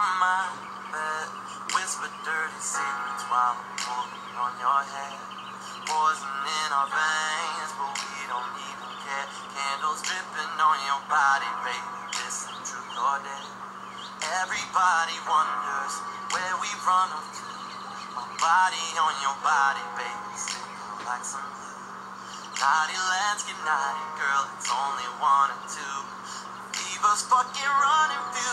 on my bed. Whisper dirty secrets while I'm pulling on your head. Poison in our veins, but we don't even care. Candles dripping on your body, baby. This is truth or dare. Everybody wonders where we run off to. My body on your body, baby. slipping like some Naughty lands get naughty, girl. It's only one or two. Leave us fucking running, feel.